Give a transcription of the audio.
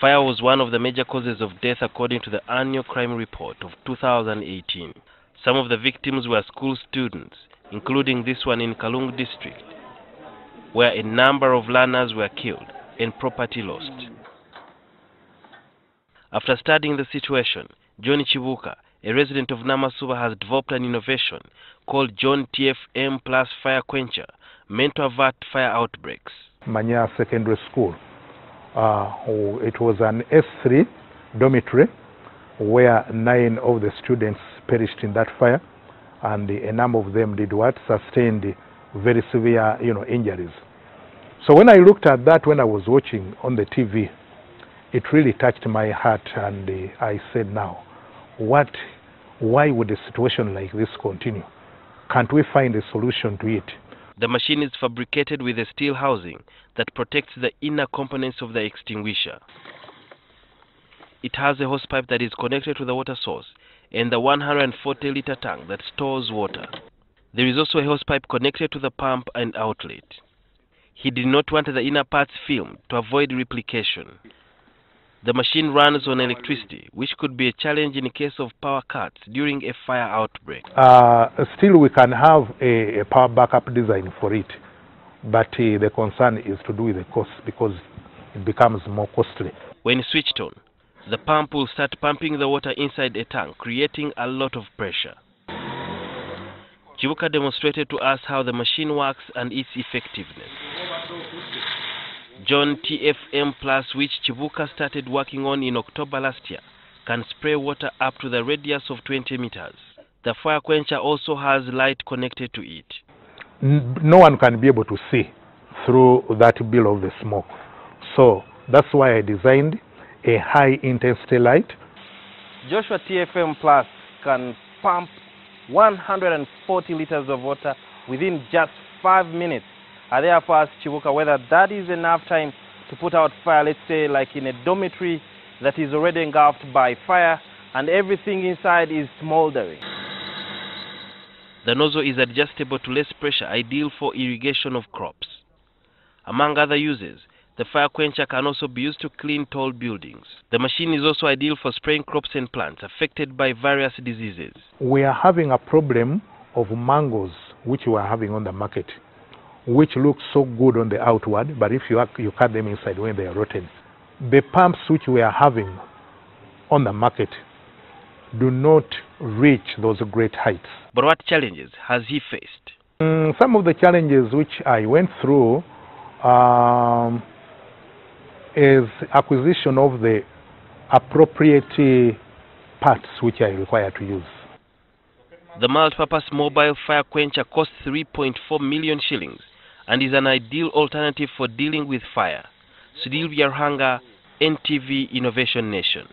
Fire was one of the major causes of death according to the annual crime report of 2018. Some of the victims were school students, including this one in Kalung district, where a number of learners were killed and property lost. After studying the situation, Johnny Kibuuka, a resident of Namasuba, has developed an innovation called John TFM Plus Fire Quencher, meant to avert fire outbreaks. Manya Secondary School. Uh, it was an S3 dormitory where nine of the students perished in that fire and a number of them did what? Sustained very severe you know, injuries. So when I looked at that when I was watching on the TV, it really touched my heart and uh, I said now, what, why would a situation like this continue? Can't we find a solution to it? The machine is fabricated with a steel housing that protects the inner components of the extinguisher. It has a hose pipe that is connected to the water source and the 140 liter tank that stores water. There is also a hose pipe connected to the pump and outlet. He did not want the inner parts filmed to avoid replication. The machine runs on electricity, which could be a challenge in case of power cuts during a fire outbreak. Uh, still, we can have a, a, power backup design for it, but uh, the concern is to do with the cost because it becomes more costly. When switched on, the pump will start pumping the water inside a tank, creating a lot of pressure. Kibuuka demonstrated to us how the machine works and its effectiveness. John TFM Plus, which Kibuuka started working on in October last year, can spray water up to the radius of 20 meters. The fire quencher also has light connected to it. No one can be able to see through that bill of the smoke. So that's why I designed a high intensity light. Joshua TFM Plus can pump 140 liters of water within just five minutes. I therefore asked Kibuuka whether that is enough time to put out fire, let's say like in a dormitory that is already engulfed by fire and everything inside is smoldering. The nozzle is adjustable to less pressure, ideal for irrigation of crops. Among other uses, the fire quencher can also be used to clean tall buildings. The machine is also ideal for spraying crops and plants affected by various diseases. We are having a problem of mangoes which we are having on the market, which look so good on the outward, but if you, you cut them inside when they are rotten, the pumps which we are having on the market do not reach those great heights. But what challenges has he faced? Mm, some of the challenges which I went through um, is acquisition of the appropriate parts which I require to use. The multi-purpose mobile fire quencher costs 3.4 million shillings and is an ideal alternative for dealing with fire. Sudhir Byaruhanga, NTV Innovation Nation.